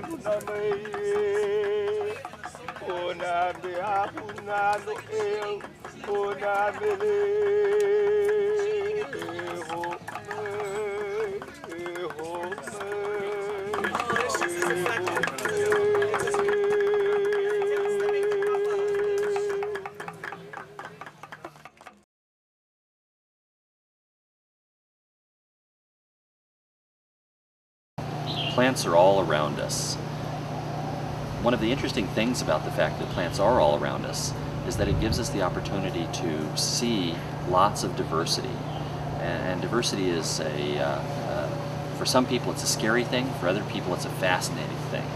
O puname apunano eu punamele erro erro Plants are all around us. One of the interesting things about the fact that plants are all around us is that it gives us the opportunity to see lots of diversity. And, diversity is a, uh, uh, for some people it's a scary thing, for other people it's a fascinating thing.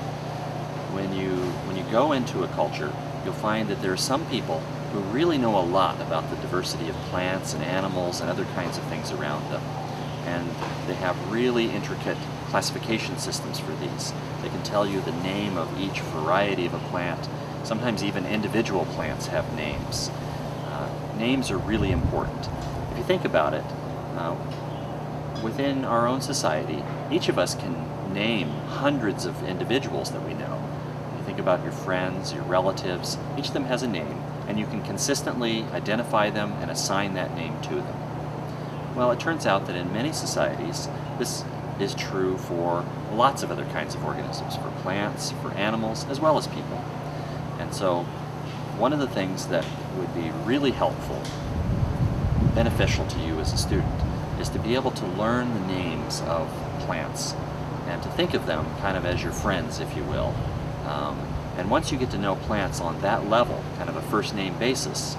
When you, when you go into a culture, you'll find that there are some people who really know a lot about the diversity of plants and animals and other kinds of things around them. And they have really intricate classification systems for these. They can tell you the name of each variety of a plant. Sometimes even individual plants have names. Uh, names are really important. If you think about it, uh, within our own society, each of us can name hundreds of individuals that we know. You think about your friends, your relatives, each of them has a name, and you can consistently identify them and assign that name to them. Well, it turns out that in many societies, this is true for lots of other kinds of organisms, for plants, for animals, as well as people. And so one of the things that would be really helpful, beneficial to you as a student, is to be able to learn the names of plants and to think of them kind of as your friends, if you will. Um, and once you get to know plants on that level, kind of a first name basis,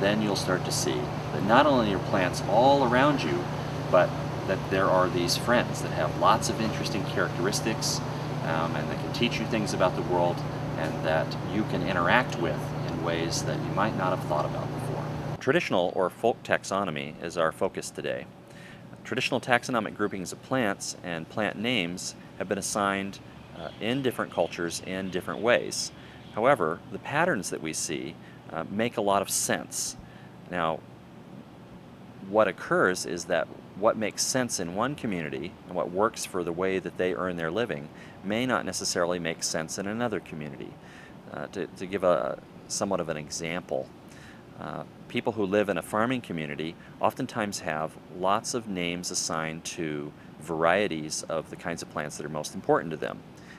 then you'll start to see that not only are plants all around you, but that there are these friends that have lots of interesting characteristics um, and that can teach you things about the world and that you can interact with in ways that you might not have thought about before. Traditional or folk taxonomy is our focus today. Traditional taxonomic groupings of plants and plant names have been assigned uh, in different cultures in different ways. However, the patterns that we see uh, make a lot of sense. Now, what occurs is that what makes sense in one community and what works for the way that they earn their living may not necessarily make sense in another community. Uh, to, to, give a somewhat of an example, uh, people who live in a farming community oftentimes have lots of names assigned to varieties of the kinds of plants that are most important to them.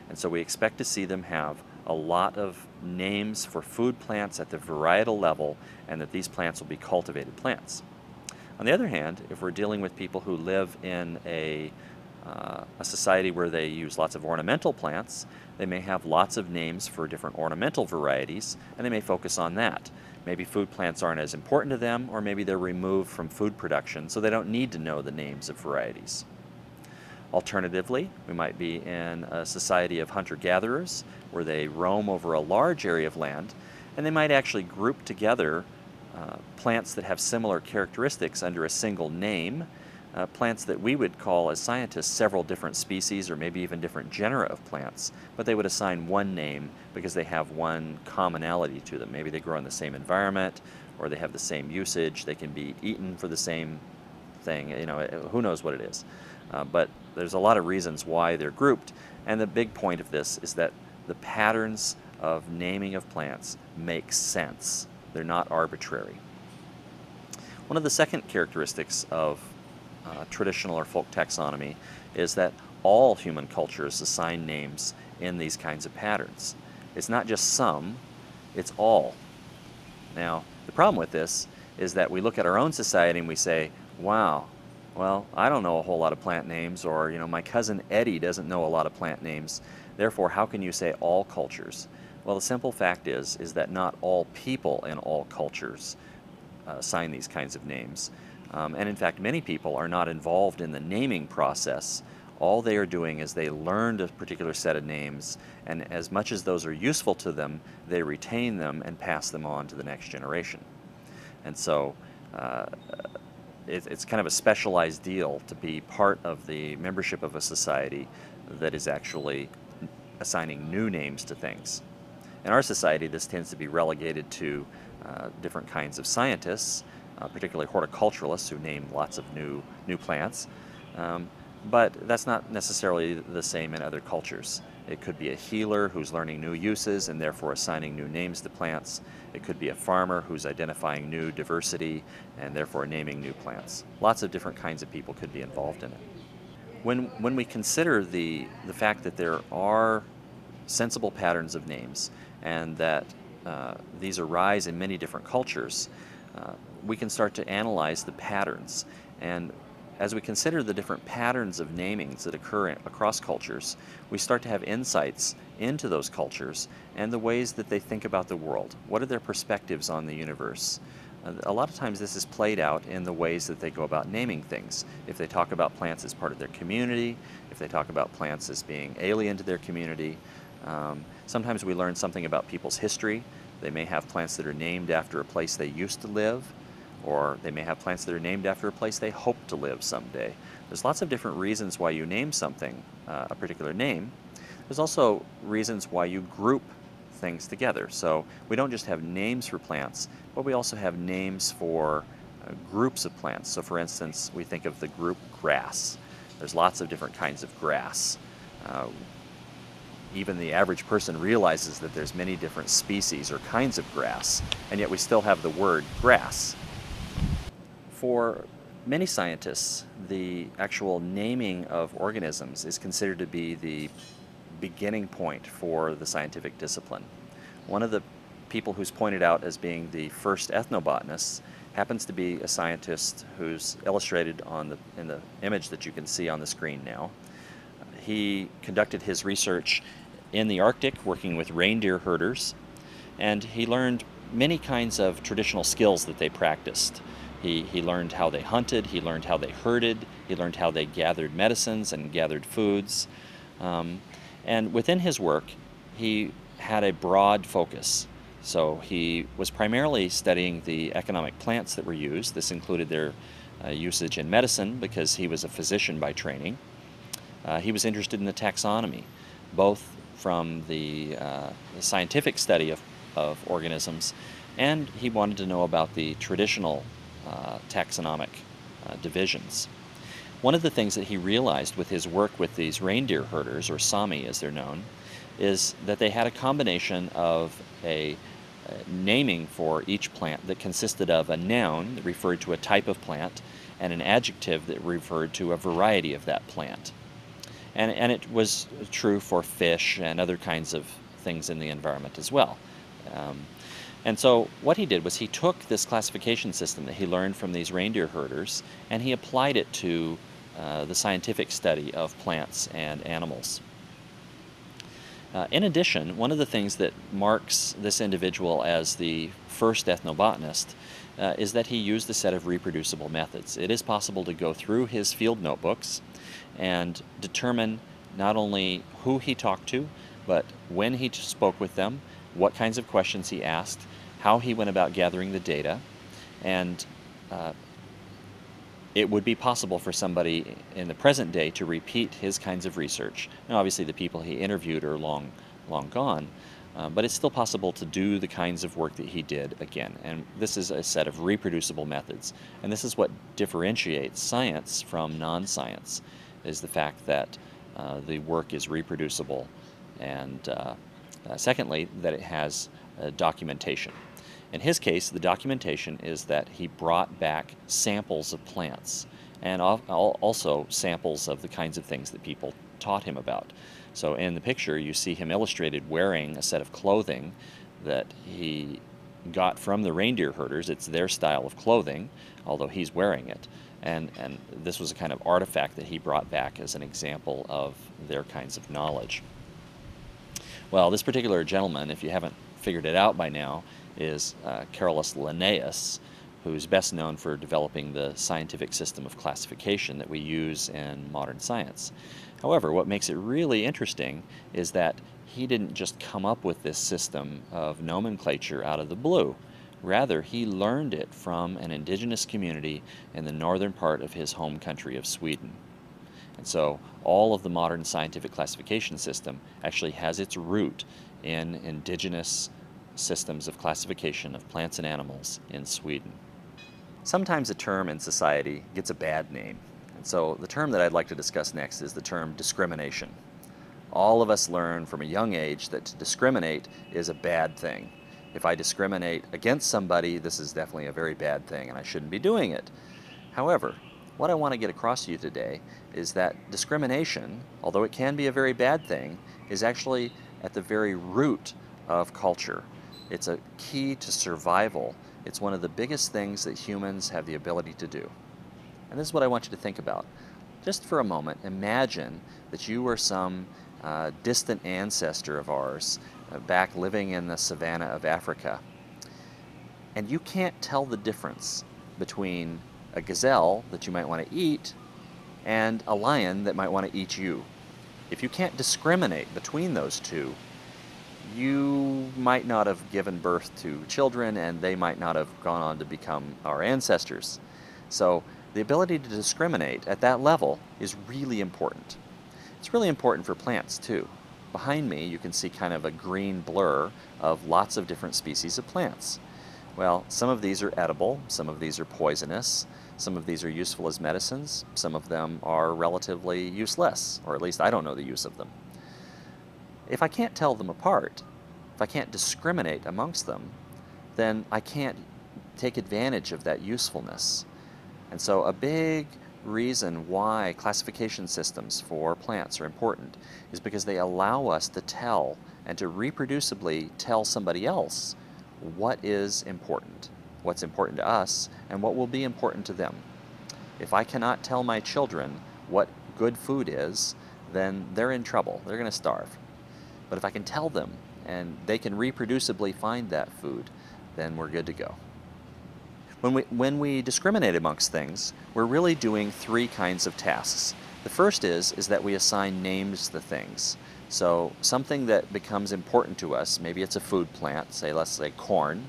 And so we expect to see them have a lot of names for food plants at the varietal level and that these plants will be cultivated plants. On the other hand, if we're dealing with people who live in a, uh, a society where they use lots of ornamental plants, they may have lots of names for different ornamental varieties, and they may focus on that. Maybe food plants aren't as important to them, or maybe they're removed from food production, so they don't need to know the names of varieties. Alternatively, we might be in a society of hunter-gatherers, where they roam over a large area of land, and they might actually group together uh, plants that have similar characteristics under a single name, uh, plants that we would call as scientists several different species or maybe even different genera of plants, but they would assign one name because they have one commonality to them. Maybe they grow in the same environment or they have the same usage, they can be eaten for the same thing, you know, who knows what it is. Uh, but there's a lot of reasons why they're grouped, and the big point of this is that the patterns of naming of plants make sense. They're not arbitrary. One of the second characteristics of uh, traditional or folk taxonomy is that all human cultures assign names in these kinds of patterns. It's not just some, it's all. Now, the problem with this is that we look at our own society and we say, wow, well, I don't know a whole lot of plant names, or, you know, my cousin Eddie doesn't know a lot of plant names. Therefore, how can you say all cultures? Well, the simple fact is, is that not all people in all cultures uh, sign these kinds of names. Um, and in fact, many people are not involved in the naming process. All they are doing is they learned a particular set of names, and as much as those are useful to them, they retain them and pass them on to the next generation. And so uh, it, it's kind of a specialized deal to be part of the membership of a society that is actually assigning new names to things. In our society, this tends to be relegated to uh, different kinds of scientists, uh, particularly horticulturalists who name lots of new, new plants. Um, but that's not necessarily the same in other cultures. It could be a healer who's learning new uses and therefore assigning new names to plants. It could be a farmer who's identifying new diversity and therefore naming new plants. Lots of different kinds of people could be involved in it. When, when we consider the, the fact that there are sensible patterns of names and that uh, these arise in many different cultures, uh, we can start to analyze the patterns. And as we consider the different patterns of namings that occur across cultures, we start to have insights into those cultures and the ways that they think about the world. What are their perspectives on the universe? A lot of times this is played out in the ways that they go about naming things. If they talk about plants as part of their community, if they talk about plants as being alien to their community, um, sometimes we learn something about people's history. They may have plants that are named after a place they used to live or they may have plants that are named after a place they hope to live someday. There's lots of different reasons why you name something, uh, a particular name. There's also reasons why you group things together. So we don't just have names for plants, but we also have names for uh, groups of plants. So for instance, we think of the group grass. There's lots of different kinds of grass. Uh, even the average person realizes that there's many different species or kinds of grass, and yet we still have the word grass. For many scientists, the actual naming of organisms is considered to be the beginning point for the scientific discipline. One of the people who's pointed out as being the first ethnobotanist happens to be a scientist who's illustrated on the, in the image that you can see on the screen now. He conducted his research in the Arctic working with reindeer herders and he learned many kinds of traditional skills that they practiced. He, he learned how they hunted, he learned how they herded, he learned how they gathered medicines and gathered foods. Um, and within his work, he had a broad focus. So he was primarily studying the economic plants that were used. This included their uh, usage in medicine because he was a physician by training. Uh, he was interested in the taxonomy, both from the, uh, the scientific study of, of organisms and he wanted to know about the traditional uh, taxonomic uh, divisions. One of the things that he realized with his work with these reindeer herders, or Sami as they're known, is that they had a combination of a, a naming for each plant that consisted of a noun that referred to a type of plant and an adjective that referred to a variety of that plant. And, and it was true for fish and other kinds of things in the environment as well. Um, and so what he did was he took this classification system that he learned from these reindeer herders and he applied it to uh, the scientific study of plants and animals. Uh, in addition, one of the things that marks this individual as the first ethnobotanist uh, is that he used a set of reproducible methods. It is possible to go through his field notebooks and determine not only who he talked to, but when he spoke with them, what kinds of questions he asked, how he went about gathering the data, and uh, it would be possible for somebody in the present day to repeat his kinds of research. Now, obviously, the people he interviewed are long, long gone, uh, but it's still possible to do the kinds of work that he did again. And this is a set of reproducible methods. And this is what differentiates science from non-science, is the fact that uh, the work is reproducible and uh, uh, secondly, that it has documentation. In his case, the documentation is that he brought back samples of plants and also samples of the kinds of things that people taught him about. So in the picture, you see him illustrated wearing a set of clothing that he got from the reindeer herders. It's their style of clothing, although he's wearing it. And, and this was a kind of artifact that he brought back as an example of their kinds of knowledge. Well, this particular gentleman, if you haven't figured it out by now, is uh, Carolus Linnaeus, who's best known for developing the scientific system of classification that we use in modern science. However, what makes it really interesting is that he didn't just come up with this system of nomenclature out of the blue. Rather, he learned it from an indigenous community in the northern part of his home country of Sweden. And so all of the modern scientific classification system actually has its root in indigenous systems of classification of plants and animals in Sweden. Sometimes a term in society gets a bad name. And so the term that I'd like to discuss next is the term discrimination. All of us learn from a young age that to discriminate is a bad thing. If I discriminate against somebody, this is definitely a very bad thing and I shouldn't be doing it. However, what I want to get across to you today is that discrimination, although it can be a very bad thing, is actually at the very root of culture. It's a key to survival. It's one of the biggest things that humans have the ability to do. And this is what I want you to think about. Just for a moment, imagine that you were some uh, distant ancestor of ours back living in the savannah of Africa. And you can't tell the difference between a gazelle that you might want to eat and a lion that might want to eat you. If you can't discriminate between those two, you might not have given birth to children and they might not have gone on to become our ancestors. So the ability to discriminate at that level is really important. It's really important for plants too. Behind me you can see kind of a green blur of lots of different species of plants. Well, some of these are edible, some of these are poisonous, some of these are useful as medicines, some of them are relatively useless, or at least I don't know the use of them. If I can't tell them apart, if I can't discriminate amongst them, then I can't take advantage of that usefulness. And so a big reason why classification systems for plants are important is because they allow us to tell and to reproducibly tell somebody else what is important, what's important to us, and what will be important to them. If I cannot tell my children what good food is, then they're in trouble. They're going to starve. But if I can tell them and they can reproducibly find that food, then we're good to go. When we, when we discriminate amongst things, we're really doing three kinds of tasks. The first is, is that we assign names to things. So something that becomes important to us, maybe it's a food plant, say let's say corn,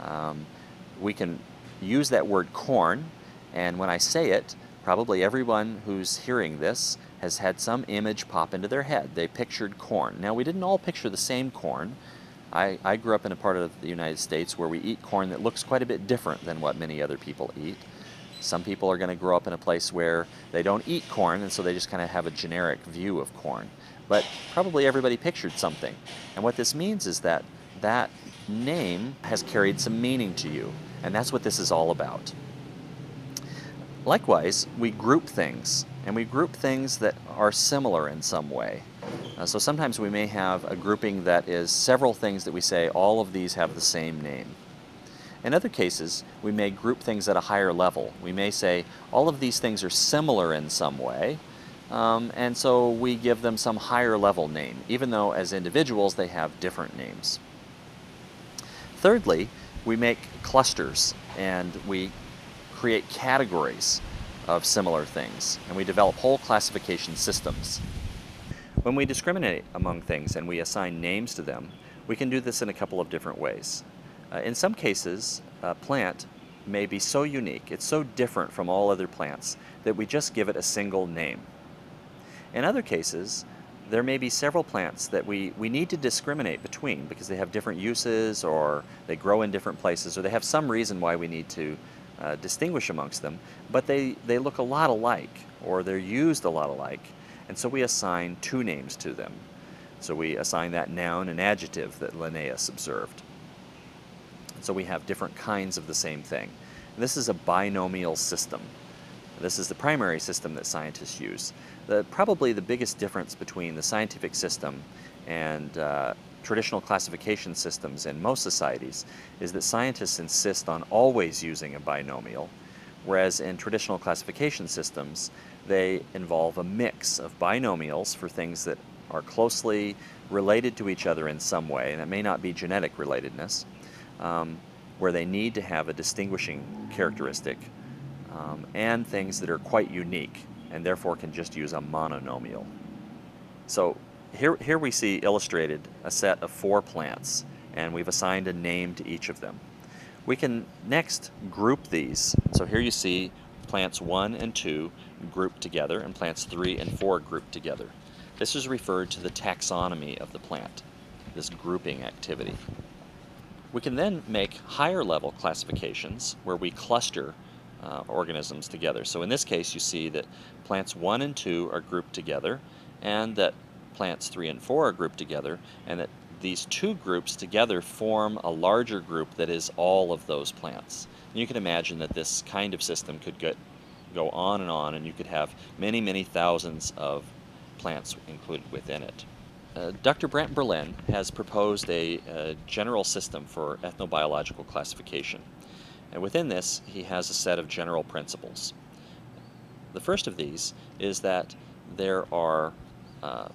um, we can use that word corn, and when I say it, probably everyone who's hearing this has had some image pop into their head. They pictured corn. Now we didn't all picture the same corn. I, I grew up in a part of the United States where we eat corn that looks quite a bit different than what many other people eat. Some people are going to grow up in a place where they don't eat corn, and so they just kind of have a generic view of corn. But probably everybody pictured something. And what this means is that that name has carried some meaning to you, and that's what this is all about. Likewise, we group things, and we group things that are similar in some way. Uh, so sometimes we may have a grouping that is several things that we say all of these have the same name. In other cases, we may group things at a higher level. We may say all of these things are similar in some way, um, and so we give them some higher level name, even though as individuals they have different names. Thirdly, we make clusters and we create categories of similar things, and we develop whole classification systems. When we discriminate among things and we assign names to them, we can do this in a couple of different ways. Uh, in some cases, a plant may be so unique, it's so different from all other plants, that we just give it a single name. In other cases, there may be several plants that we, we need to discriminate between because they have different uses or they grow in different places or they have some reason why we need to uh, distinguish amongst them, but they, they look a lot alike or they're used a lot alike and so we assign two names to them. So we assign that noun and adjective that Linnaeus observed. So we have different kinds of the same thing. And this is a binomial system. This is the primary system that scientists use. The, probably the biggest difference between the scientific system and uh, traditional classification systems in most societies is that scientists insist on always using a binomial, whereas in traditional classification systems, they involve a mix of binomials for things that are closely related to each other in some way, and it may not be genetic relatedness, um, where they need to have a distinguishing characteristic, um, and things that are quite unique and therefore can just use a mononomial. So here, here we see illustrated a set of four plants, and we've assigned a name to each of them. We can next group these. So here you see plants 1 and 2 grouped together and plants 3 and 4 grouped together. This is referred to the taxonomy of the plant, this grouping activity. We can then make higher level classifications where we cluster uh, organisms together. So in this case, you see that plants 1 and 2 are grouped together, and that plants 3 and 4 are grouped together, and that these two groups together form a larger group that is all of those plants. And you can imagine that this kind of system could get, go on and on, and you could have many, many thousands of plants included within it. Uh, Dr. Brent Berlin has proposed a, a, general system for ethnobiological classification. And within this, he has a set of general principles. The first of these is that there are uh,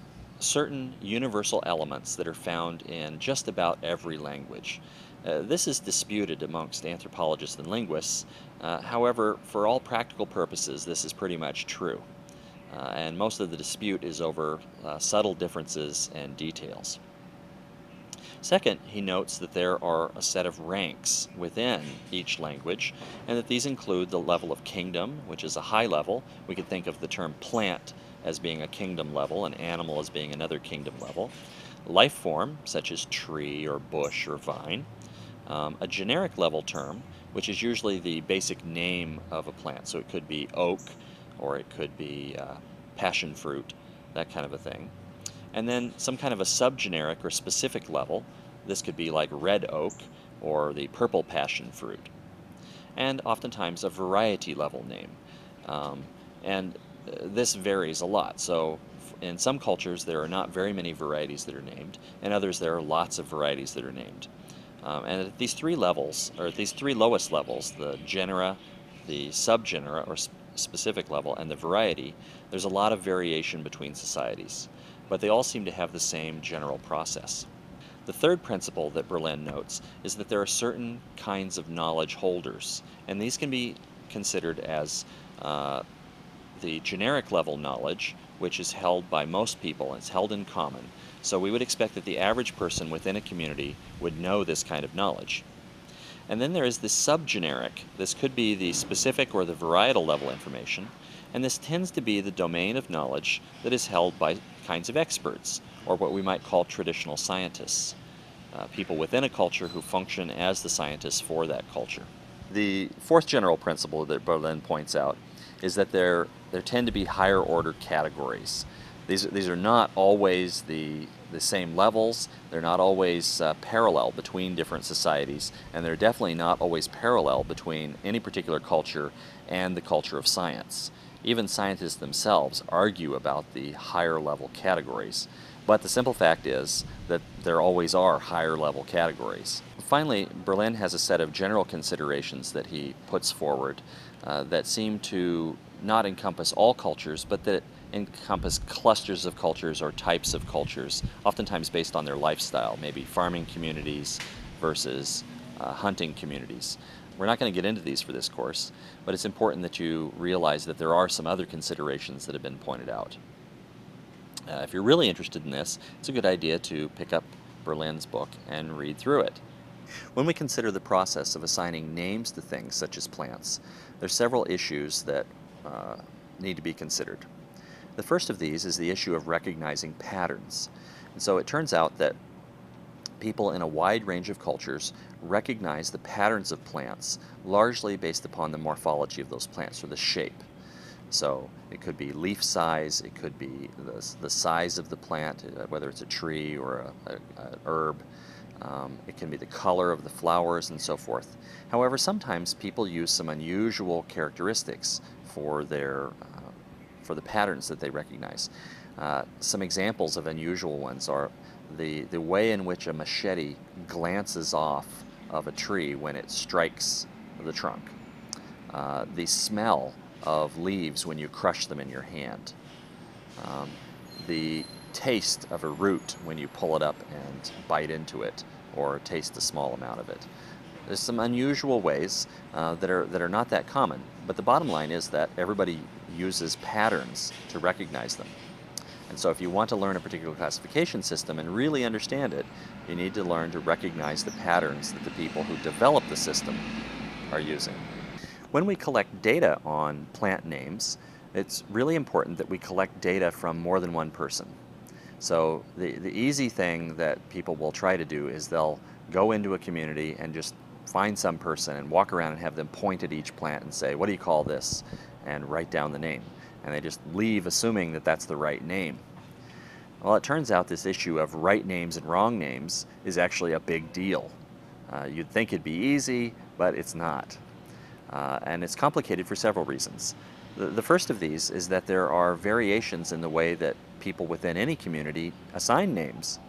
certain universal elements that are found in just about every language. Uh, this is disputed amongst anthropologists and linguists. Uh, however, for all practical purposes, this is pretty much true. Uh, and most of the dispute is over uh, subtle differences and details. Second, he notes that there are a set of ranks within each language, and that these include the level of kingdom, which is a high level. We could think of the term plant as being a kingdom level, and animal as being another kingdom level. Life form, such as tree or bush or vine. Um, a generic level term, which is usually the basic name of a plant. So it could be oak, or it could be uh, passion fruit, that kind of a thing. And then some kind of a subgeneric or specific level. This could be like red oak or the purple passion fruit. And oftentimes a variety level name. Um, and this varies a lot. So in some cultures there are not very many varieties that are named. In others there are lots of varieties that are named. Um, and at these three levels, or at these three lowest levels, the genera, the subgenera, or specific level and the variety, there's a lot of variation between societies, but they all seem to have the same general process. The third principle that Berlin notes is that there are certain kinds of knowledge holders, and these can be considered as uh, the generic level knowledge, which is held by most people, it's held in common. So we would expect that the average person within a community would know this kind of knowledge. And then there is the subgeneric. This could be the specific or the varietal level information, and this tends to be the domain of knowledge that is held by kinds of experts, or what we might call traditional scientists, uh, people within a culture who function as the scientists for that culture. The fourth general principle that Berlin points out is that there, there tend to be higher order categories. These, these are not always the, the same levels, they're not always uh, parallel between different societies, and they're definitely not always parallel between any particular culture and the culture of science. Even scientists themselves argue about the higher level categories, but the simple fact is that there always are higher level categories. Finally, Berlin has a set of general considerations that he puts forward uh, that seem to not encompass all cultures, but that encompass clusters of cultures or types of cultures, oftentimes based on their lifestyle, maybe farming communities versus uh, hunting communities. We're not going to get into these for this course, but it's important that you realize that there are some other considerations that have been pointed out. Uh, if you're really interested in this, it's a good idea to pick up Berlin's book and read through it. When we consider the process of assigning names to things such as plants, there's several issues that uh, need to be considered. The first of these is the issue of recognizing patterns. And so it turns out that people in a wide range of cultures recognize the patterns of plants largely based upon the morphology of those plants or the shape. So it could be leaf size, it could be the, the size of the plant, uh, whether it's a tree or a herb. Um, it can be the color of the flowers and so forth. However, sometimes people use some unusual characteristics for their uh, for the patterns that they recognize. Uh, some examples of unusual ones are the, the way in which a machete glances off of a tree when it strikes the trunk, uh, the smell of leaves when you crush them in your hand, um, the taste of a root when you pull it up and bite into it or taste a small amount of it. There's some unusual ways uh, that, are, that are not that common, but the bottom line is that everybody uses patterns to recognize them. And so if you want to learn a particular classification system and really understand it, you need to learn to recognize the patterns that the people who develop the system are using. When we collect data on plant names, it's really important that we collect data from more than one person. So the, the easy thing that people will try to do is they'll go into a community and just find some person and walk around and have them point at each plant and say, What do you call this? and write down the name. And they just leave assuming that that's the right name. Well, it turns out this issue of right names and wrong names is actually a big deal. Uh, you'd think it'd be easy, but it's not. Uh, and it's complicated for several reasons. The, first of these is that there are variations in the way that people within any community assign names.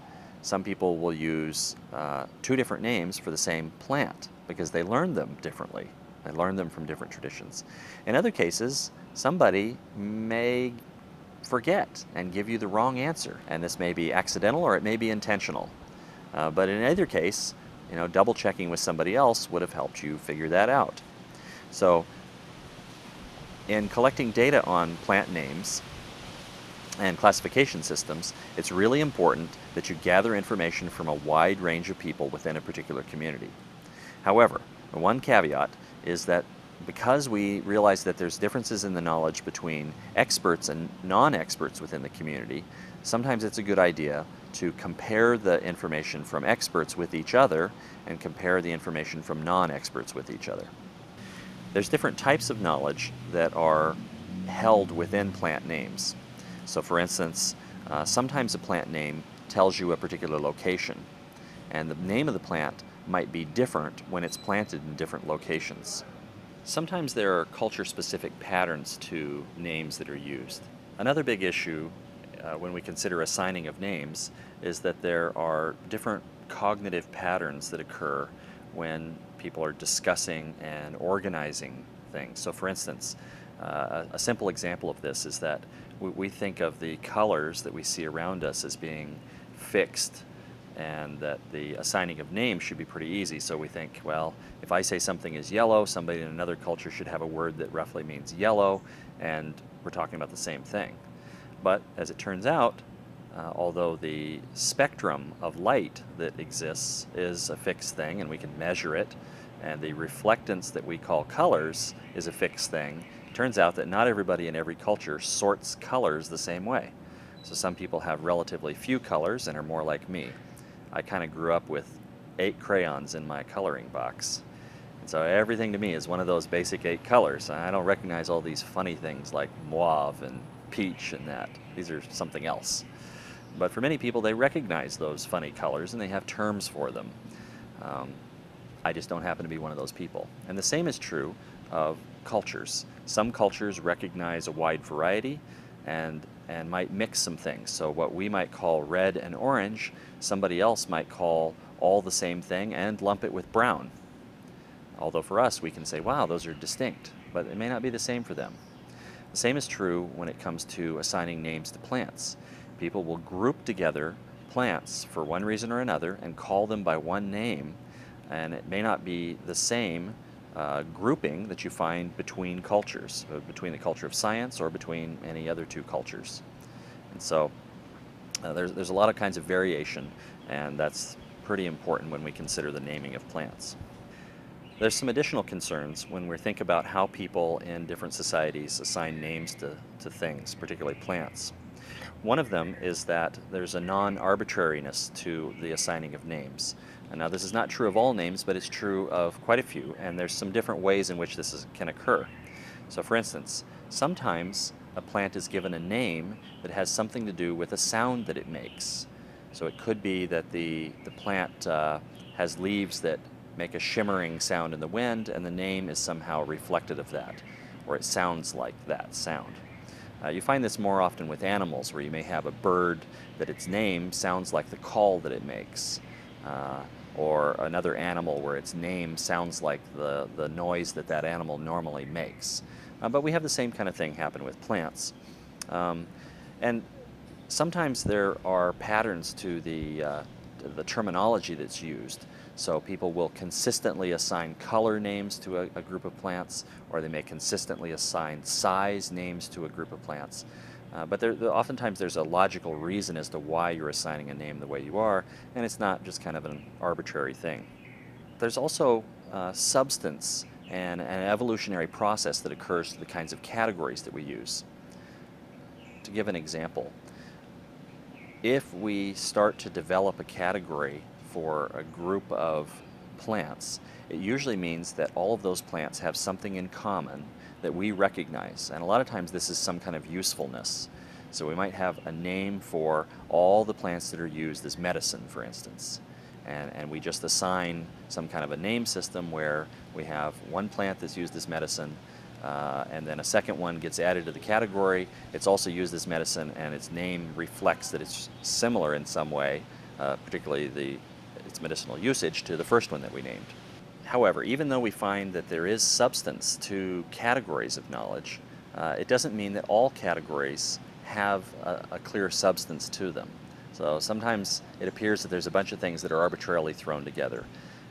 Some people will use uh, two different names for the same plant because they learned them differently. They learned them from different traditions. In other cases, somebody may forget and give you the wrong answer, and this may be accidental or it may be intentional. Uh, but in either case, you know, double checking with somebody else would have helped you figure that out. So, in collecting data on plant names and classification systems, it's really important that you gather information from a wide range of people within a particular community. However, one caveat is that because we realize that there's differences in the knowledge between experts and non-experts within the community, sometimes it's a good idea to compare the information from experts with each other and compare the information from non-experts with each other. There's different types of knowledge that are held within plant names. So for instance, uh, sometimes a plant name tells you a particular location, and the name of the plant might be different when it's planted in different locations. Sometimes there are culture-specific patterns to names that are used. Another big issue uh, when we consider assigning of names is that there are different cognitive patterns that occur when people are discussing and organizing things. So for instance, uh, a simple example of this is that we, we think of the colors that we see around us as being fixed and that the assigning of names should be pretty easy. So we think, well, if I say something is yellow, somebody in another culture should have a word that roughly means yellow, and we're talking about the same thing. But as it turns out, uh, although the spectrum of light that exists is a fixed thing and we can measure it, and the reflectance that we call colors is a fixed thing, it turns out that not everybody in every culture sorts colors the same way. So some people have relatively few colors and are more like me. I kind of grew up with eight crayons in my coloring box. And so everything to me is one of those basic eight colors. I don't recognize all these funny things like mauve and peach and that. These are something else. But for many people, they recognize those funny colors and they have terms for them. Um, I just don't happen to be one of those people. And the same is true of cultures. Some cultures recognize a wide variety and and might mix some things. So what we might call red and orange, somebody else might call all the same thing and lump it with brown. Although for us, we can say, wow, those are distinct, but it may not be the same for them. The same is true when it comes to assigning names to plants. People will group together plants for one reason or another and call them by one name, and it may not be the same uh, grouping that you find between cultures, uh, between the culture of science or between any other two cultures. And so uh, there's, there's a lot of kinds of variation, and that's pretty important when we consider the naming of plants. There's some additional concerns when we think about how people in different societies assign names to, to things, particularly plants. One of them is that there's a non-arbitrariness to the assigning of names. And now this is not true of all names, but it's true of quite a few, and there's some different ways in which this is, can occur. So for instance, sometimes a plant is given a name that has something to do with a sound that it makes. So it could be that the, the plant uh, has leaves that make a shimmering sound in the wind, and the name is somehow reflected of that, or it sounds like that sound. Uh, you find this more often with animals, where you may have a bird that its name sounds like the call that it makes. Uh, or another animal where its name sounds like the, the noise that that animal normally makes. Uh, but we have the same kind of thing happen with plants. Um, and sometimes there are patterns to the, uh, to the terminology that's used. So people will consistently assign color names to a, a, group of plants, or they may consistently assign size names to a group of plants. Uh, but there, oftentimes there's a logical reason as to why you're assigning a name the way you are, and it's not just kind of an arbitrary thing. There's also uh, substance and an evolutionary process that occurs to the kinds of categories that we use. To give an example, if we start to develop a category for a group of plants, it usually means that all of those plants have something in common that we recognize. And a lot of times this is some kind of usefulness. So we might have a name for all the plants that are used as medicine, for instance. And, and we just assign some kind of a name system where we have one plant that's used as medicine, uh, and then a second one gets added to the category. It's also used as medicine, and its name reflects that it's similar in some way, uh, particularly the, its medicinal usage, to the first one that we named. However, even though we find that there is substance to categories of knowledge, uh, it doesn't mean that all categories have a, a, clear substance to them. So sometimes it appears that there's a bunch of things that are arbitrarily thrown together.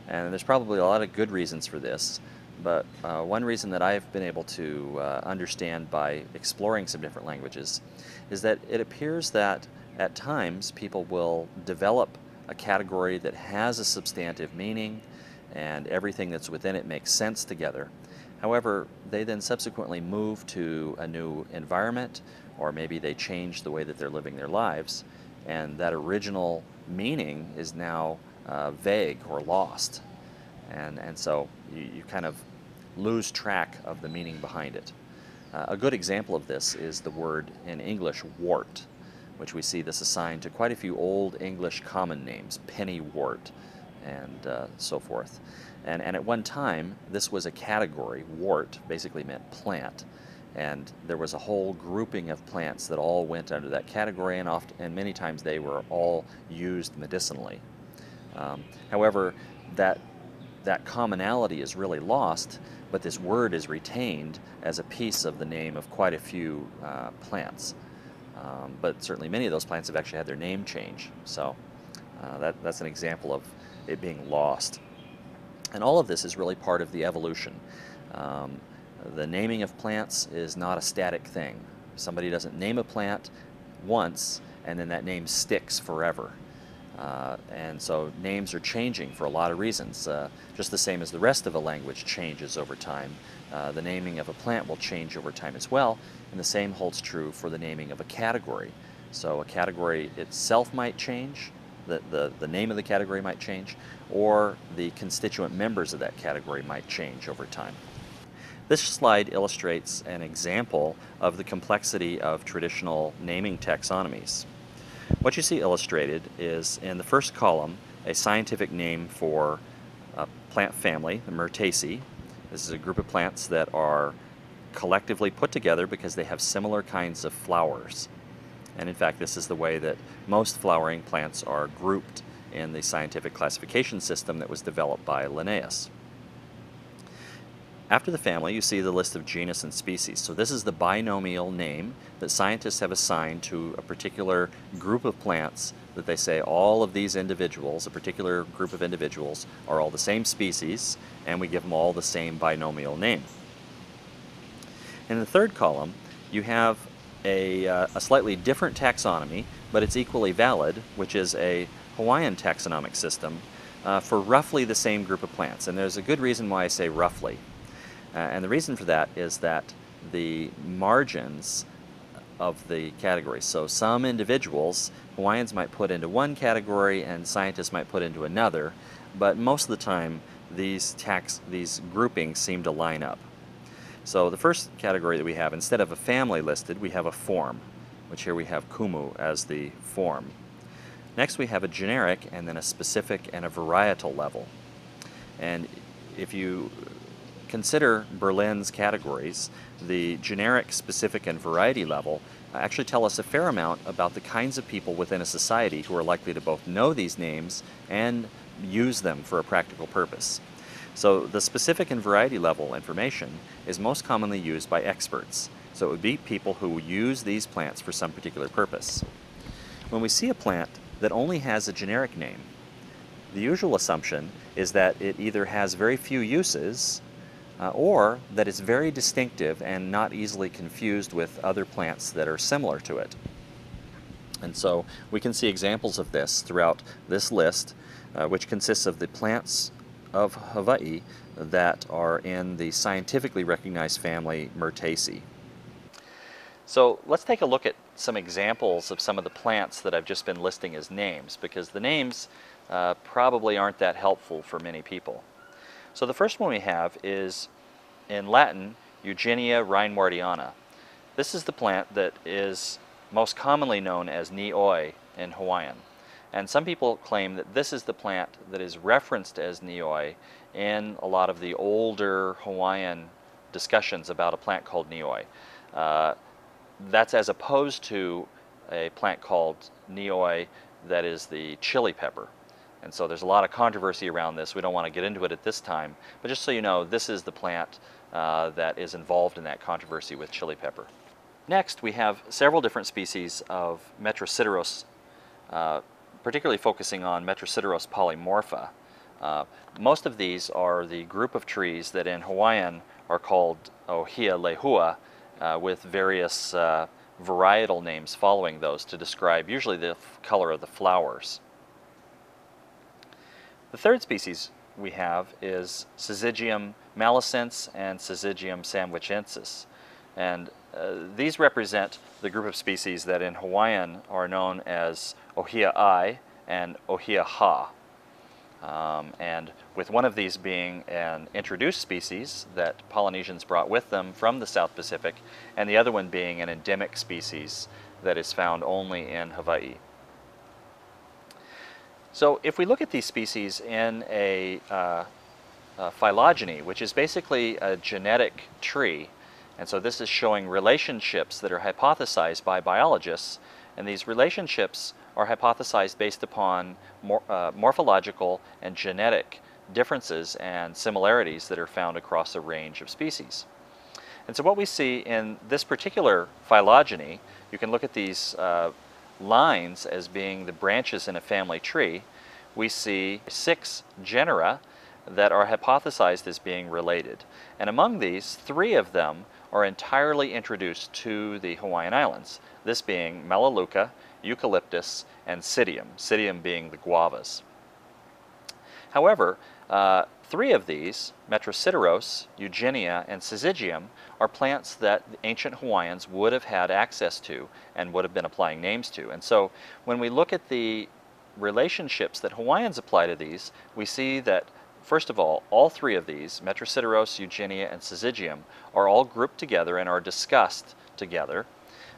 And there's probably a lot of good reasons for this, but uh, one reason that I've been able to uh, understand by exploring some different languages is that it appears that at times people will develop a category that has a substantive meaning and everything that's within it makes sense together. However, they then subsequently move to a new environment or maybe they change the way that they're living their lives and that original meaning is now uh, vague or lost. And, and so you, you, kind of lose track of the meaning behind it. Uh, a good example of this is the word in English wort, which we see this assigned to quite a few old English common names, pennywort and uh, so forth. And, and at one time, this was a category. Wort basically meant plant. And there was a whole grouping of plants that all went under that category, and, oft, and many times they were all used medicinally. Um, however, that, that commonality is really lost, but this word is retained as a piece of the name of quite a few uh, plants. Um, but certainly many of those plants have actually had their name change. So uh, that, that's an example of it being lost. And all of this is really part of the evolution. Um, the naming of plants is not a static thing. Somebody doesn't name a plant once and then that name sticks forever. Uh, and so names are changing for a lot of reasons. Uh, just the same as the rest of a language changes over time, uh, the naming of a plant will change over time as well, and the same holds true for the naming of a category. So a category itself might change, the, the, the name of the category might change, or the constituent members of that category might change over time. This slide illustrates an example of the complexity of traditional naming taxonomies. What you see illustrated is in the first column a scientific name for a plant family, the Myrtaceae. This is a group of plants that are collectively put together because they have similar kinds of flowers. And in fact, this is the way that most flowering plants are grouped in the scientific classification system that was developed by Linnaeus. After the family, you see the list of genus and species. So this is the binomial name that scientists have assigned to a particular group of plants that they say all of these individuals, a particular group of individuals, are all the same species, and we give them all the same binomial name. In the third column, you have a, uh, a slightly different taxonomy, but it's equally valid, which is a Hawaiian taxonomic system uh, for roughly the same group of plants. And there's a good reason why I say roughly. Uh, and the reason for that is that the margins of the categories. So some individuals, Hawaiians might put into one category and scientists might put into another, but most of the time these tax these groupings seem to line up. So the first category that we have, instead of a family listed, we have a form, which here we have kumu as the form. Next we have a generic and then a specific and a varietal level. And if you consider Berlin's categories, the generic, specific, and variety level actually tell us a fair amount about the kinds of people within a society who are likely to both know these names and use them for a practical purpose. So the specific and variety level information is most commonly used by experts. So it would be people who use these plants for some particular purpose. When we see a plant that only has a generic name, the usual assumption is that it either has very few uses uh, or that it's very distinctive and not easily confused with other plants that are similar to it. And so we can see examples of this throughout this list, uh, which consists of the plants of Hawaii that are in the scientifically recognized family Myrtaceae. So let's take a look at some examples of some of the plants that I've just been listing as names because the names uh, probably aren't that helpful for many people. So the first one we have is in Latin, Eugenia reinwardtiana. This is the plant that is most commonly known as nioi in Hawaiian. And some people claim that this is the plant that is referenced as nioi in a lot of the older Hawaiian discussions about a plant called nioi. Uh, that's as opposed to a plant called nioi that is the chili pepper. And so there's a lot of controversy around this. We don't want to get into it at this time, but just so you know, this is the plant uh, that is involved in that controversy with chili pepper. Next, we have several different species of Metrosideros, uh, particularly focusing on Metrosideros polymorpha. Uh, most of these are the group of trees that in Hawaiian are called Ohia lehua, uh, with various uh, varietal names following those to describe usually the color of the flowers. The third species we have is Syzygium malaccense and Syzygium sandwicensis. And uh, these represent the group of species that in Hawaiian are known as Ohia ai and Ohia ha. Um, and with one of these being an introduced species that Polynesians brought with them from the South Pacific, and the other one being an endemic species that is found only in Hawaii. So if we look at these species in a, uh, a phylogeny, which is basically a genetic tree, and so this is showing relationships that are hypothesized by biologists, and these relationships are hypothesized based upon mor uh, morphological and genetic differences and similarities that are found across a range of species. And so what we see in this particular phylogeny, you can look at these uh, lines as being the branches in a family tree, we see six genera that are hypothesized as being related. And among these, three of them are entirely introduced to the Hawaiian Islands, this being Melaleuca, Eucalyptus, and Psidium, Psidium being the guavas. However, uh, three of these, Metrosideros, Eugenia, and Syzygium, are plants that the ancient Hawaiians would have had access to and would have been applying names to. And so when we look at the relationships that Hawaiians apply to these, we see that First of all, all three of these, Metrosideros, Eugenia, and Syzygium, are all grouped together and are discussed together.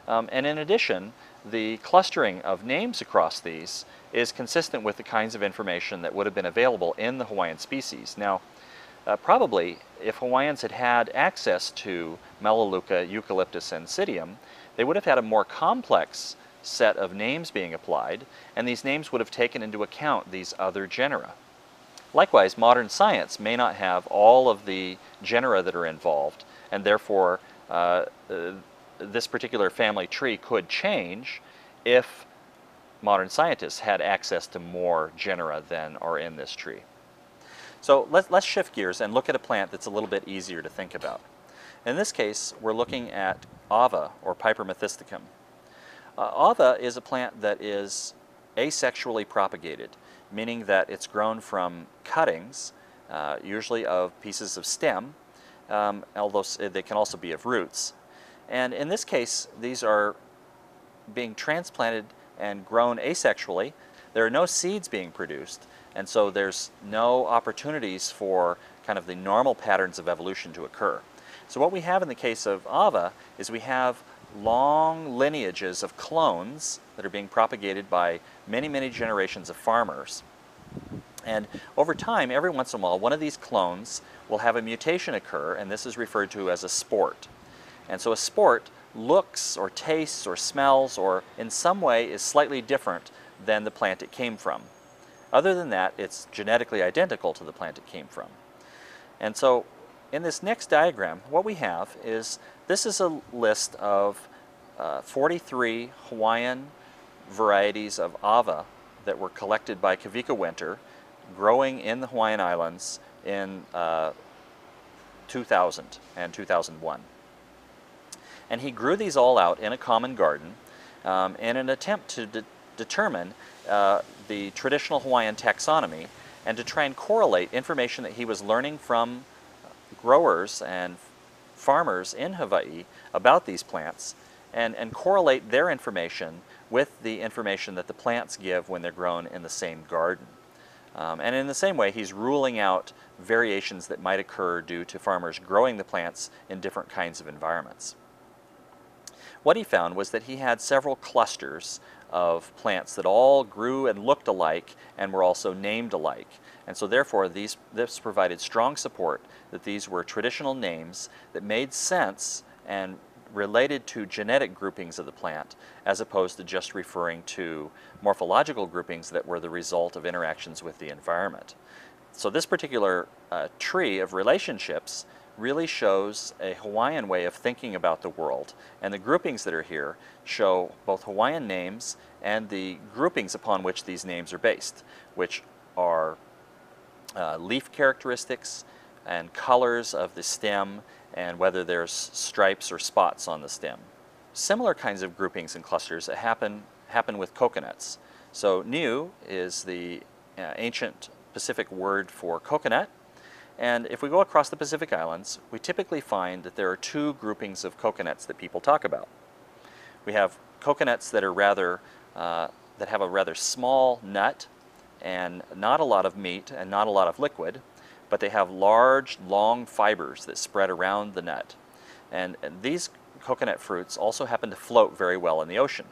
Um, and in addition, the clustering of names across these is consistent with the kinds of information that would have been available in the Hawaiian species. Now, uh, probably, if Hawaiians had had access to Melaleuca, Eucalyptus, and they would have had a more complex set of names being applied, and these names would have taken into account these other genera. Likewise, modern science may not have all of the genera that are involved, and therefore uh, uh, this particular family tree could change if modern scientists had access to more genera than are in this tree. So let's, let's shift gears and look at a plant that's a little bit easier to think about. In this case, we're looking at ava, or Piper methysticum. Uh, ava is a plant that is asexually propagated, meaning that it's grown from cuttings, uh, usually of pieces of stem, um, although they can also be of roots. And in this case, these are being transplanted and grown asexually. There are no seeds being produced, and so there's no opportunities for kind of the normal patterns of evolution to occur. So what we have in the case of Ava is we have long lineages of clones that are being propagated by many, many generations of farmers. And over time, every once in a while, one of these clones will have a mutation occur, and this is referred to as a sport. And so a sport looks or tastes or smells or in some way is slightly different than the plant it came from. Other than that, it's genetically identical to the plant it came from. And so in this next diagram, what we have is, this is a list of uh, 43 Hawaiian varieties of ava that were collected by Kavika Winter, growing in the Hawaiian Islands in uh, 2000 and 2001. And he grew these all out in a common garden um, in an attempt to de determine uh, the traditional Hawaiian taxonomy and to try and correlate information that he was learning from growers and farmers in Hawaii about these plants and, and correlate their information with the information that the plants give when they're grown in the same garden. Um, and in the same way, he's ruling out variations that might occur due to farmers growing the plants in different kinds of environments. What he found was that he had several clusters of plants that all grew and looked alike and were also named alike. And so therefore these, this provided strong support that these were traditional names that made sense and related to genetic groupings of the plant as opposed to just referring to morphological groupings that were the result of interactions with the environment. So this particular uh, tree of relationships really shows a Hawaiian way of thinking about the world. And the groupings that are here show both Hawaiian names and the groupings upon which these names are based, which are uh, leaf characteristics and colors of the stem and whether there's stripes or spots on the stem. Similar kinds of groupings and clusters happen, happen with coconuts. So niu is the uh, ancient Pacific word for coconut, and if we go across the Pacific Islands, we typically find that there are two groupings of coconuts that people talk about. We have coconuts that are rather, uh, that have a rather small nut and not a lot of meat and not a lot of liquid, but they have large, long fibers that spread around the nut. And, and these coconut fruits also happen to float very well in the ocean.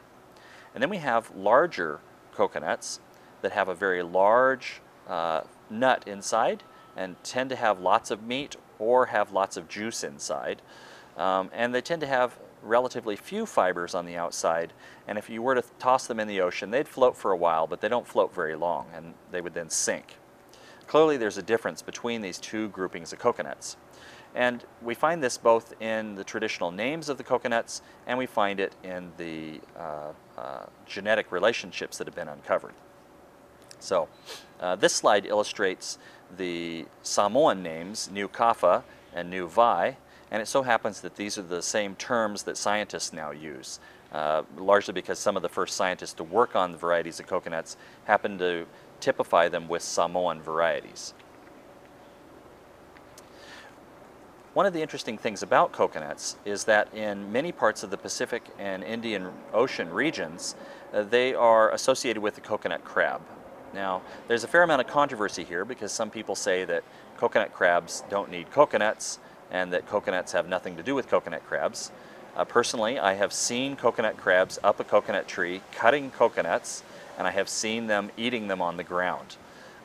And then we have larger coconuts that have a very large uh, nut inside and tend to have lots of meat or have lots of juice inside. Um, and they tend to have relatively few fibers on the outside and if you were to toss them in the ocean they'd float for a while but they don't float very long and they would then sink. Clearly there's a difference between these two groupings of coconuts. And we find this both in the traditional names of the coconuts and we find it in the uh, uh, genetic relationships that have been uncovered. So uh, this slide illustrates the Samoan names, Niu Kafa and Niu Vai, and it so happens that these are the same terms that scientists now use, uh, largely because some of the first scientists to work on the varieties of coconuts happened to typify them with Samoan varieties. One of the interesting things about coconuts is that in many parts of the Pacific and Indian Ocean regions, uh, they are associated with the coconut crab. Now, there's a fair amount of controversy here because some people say that coconut crabs don't need coconuts and that coconuts have nothing to do with coconut crabs. Uh, personally, I have seen coconut crabs up a coconut tree cutting coconuts and I have seen them eating them on the ground.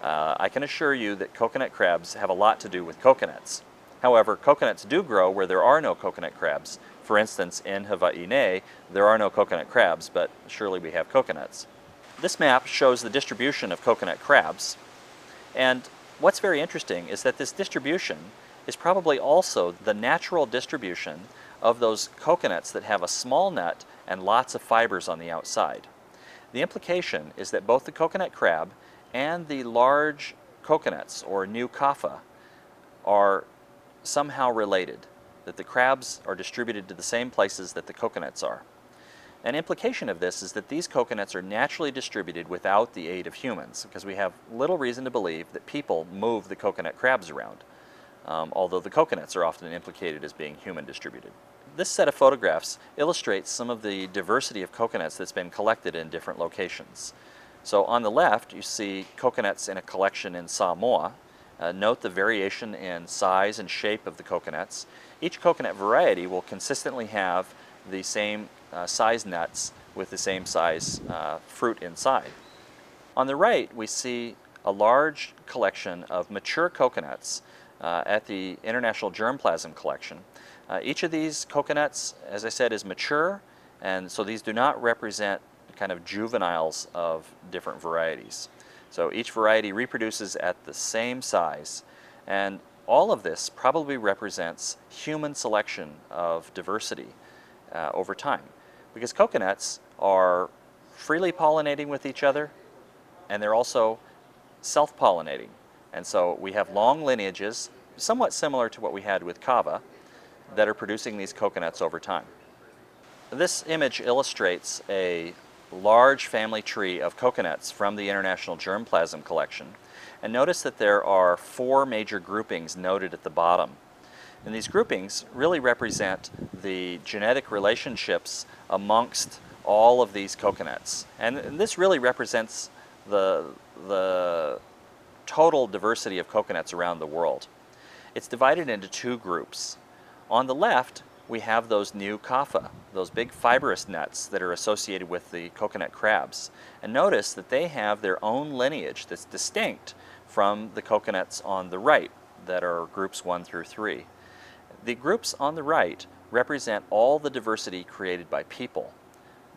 Uh, I can assure you that coconut crabs have a lot to do with coconuts. However, coconuts do grow where there are no coconut crabs. For instance, in Hawaii there are no coconut crabs, but surely we have coconuts. This map shows the distribution of coconut crabs. And what's very interesting is that this distribution is probably also the natural distribution of those coconuts that have a small nut and lots of fibers on the outside. The implication is that both the coconut crab and the large coconuts, or Niu Kafa, are somehow related, that the crabs are distributed to the same places that the coconuts are. An implication of this is that these coconuts are naturally distributed without the aid of humans, because we have little reason to believe that people move the coconut crabs around, um, although the coconuts are often implicated as being human distributed. This set of photographs illustrates some of the diversity of coconuts that's been collected in different locations. So on the left, you see coconuts in a collection in Samoa. Uh, note the variation in size and shape of the coconuts. Each coconut variety will consistently have the same uh, size nuts with the same size uh, fruit inside. On the right, we see a large collection of mature coconuts uh, at the International Germplasm Collection. Uh, each of these coconuts, as I said, is mature, and so these do not represent kind of juveniles of different varieties. So each variety reproduces at the same size, and all of this probably represents human selection of diversity uh, over time. Because coconuts are freely pollinating with each other and they're also self-pollinating. And so we have long lineages, somewhat similar to what we had with kava, that are producing these coconuts over time. This image illustrates a large family tree of coconuts from the International Germplasm Collection. And notice that there are four major groupings noted at the bottom. And these groupings really represent the genetic relationships amongst all of these coconuts. And this really represents the, the total diversity of coconuts around the world. It's divided into two groups. On the left, we have those Niu Kafa, those big fibrous nuts that are associated with the coconut crabs. And notice that they have their own lineage that's distinct from the coconuts on the right that are groups one through three. The groups on the right represent all the diversity created by people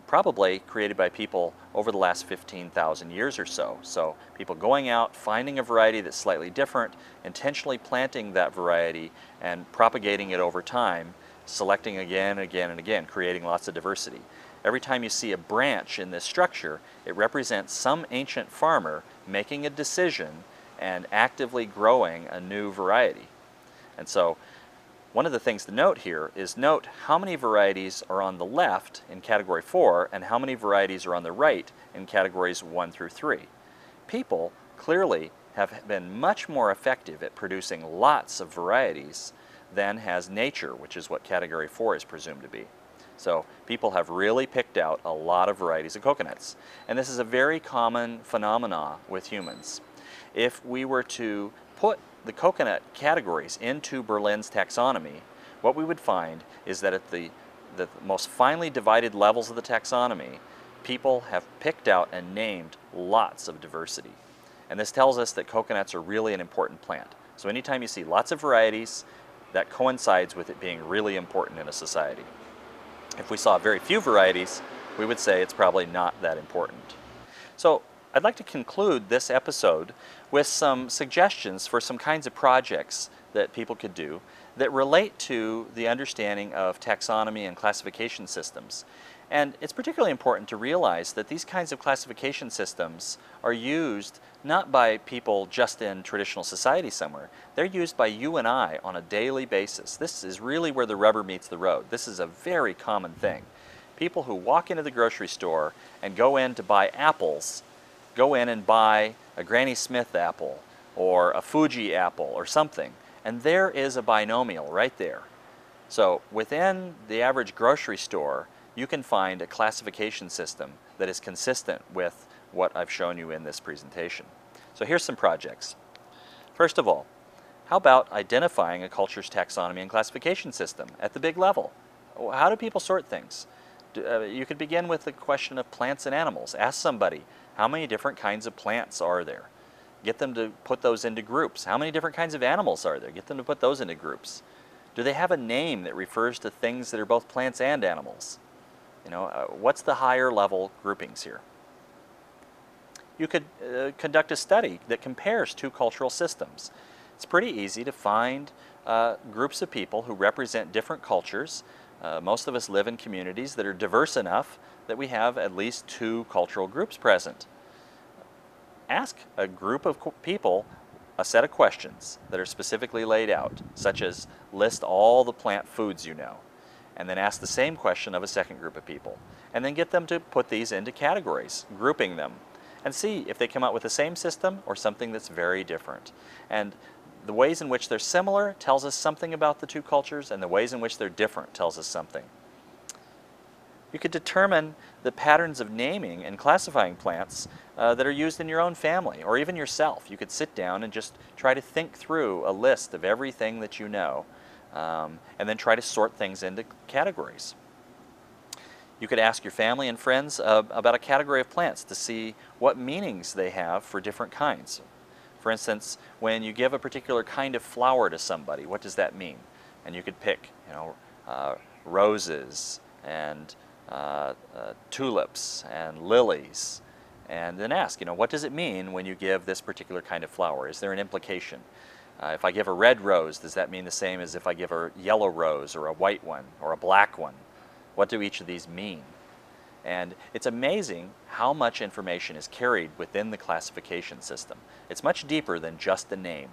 probably created by people over the last 15,000 years or so. So people going out, finding a variety that's slightly different, intentionally planting that variety and propagating it over time, selecting again and again and again, creating lots of diversity. Every time you see a branch in this structure, it represents some ancient farmer making a decision and actively growing a new variety. And so one of the things to note here is note how many varieties are on the left in category 4 and how many varieties are on the right in categories 1 through 3. People clearly have been much more effective at producing lots of varieties than has nature, which is what category 4 is presumed to be. So people have really picked out a lot of varieties of coconuts. And this is a very common phenomena with humans. If we were to put the coconut categories into Berlin's taxonomy, what we would find is that at the, the most finely divided levels of the taxonomy, people have picked out and named lots of diversity. And this tells us that coconuts are really an important plant. So anytime you see lots of varieties, that coincides with it being really important in a society. If we saw very few varieties, we would say it's probably not that important. So I'd like to conclude this episode with some suggestions for some kinds of projects that people could do that relate to the understanding of taxonomy and classification systems. And it's particularly important to realize that these kinds of classification systems are used not by people just in traditional society somewhere. They're used by you and I on a daily basis. This is really where the rubber meets the road. This is a very common thing. People who walk into the grocery store and go in to buy apples go in and buy a Granny Smith apple or a Fuji apple or something, and there is a binomial right there. So within the average grocery store, you can find a classification system that is consistent with what I've shown you in this presentation. So here's some projects. First of all, how about identifying a culture's taxonomy and classification system at the big level? How do people sort things? Uh, you could begin with the question of plants and animals. Ask somebody, how many different kinds of plants are there? Get them to put those into groups. How many different kinds of animals are there? Get them to put those into groups. Do they have a name that refers to things that are both plants and animals? You know, uh, what's the higher level groupings here? You could uh, conduct a study that compares two cultural systems. It's pretty easy to find uh, groups of people who represent different cultures. Uh, most of us live in communities that are diverse enough that we have at least two cultural groups present. Ask a group of people a set of questions that are specifically laid out, such as list all the plant foods you know, and then ask the same question of a second group of people, and then get them to put these into categories, grouping them, and see if they come out with the same system or something that's very different. And the ways in which they're similar tells us something about the two cultures, and the ways in which they're different tells us something. You could determine the patterns of naming and classifying plants uh, that are used in your own family or even yourself. You could sit down and just try to think through a list of everything that you know um, and then try to sort things into categories. You could ask your family and friends uh, about a category of plants to see what meanings they have for different kinds. For instance, when you give a particular kind of flower to somebody, what does that mean? And you could pick, you know, uh, roses and uh, uh, tulips and lilies, and then ask, you know, what does it mean when you give this particular kind of flower? Is there an implication? Uh, if I give a red rose, does that mean the same as if I give a yellow rose or a white one or a black one? What do each of these mean? And it's amazing how much information is carried within the classification system. It's much deeper than just the name.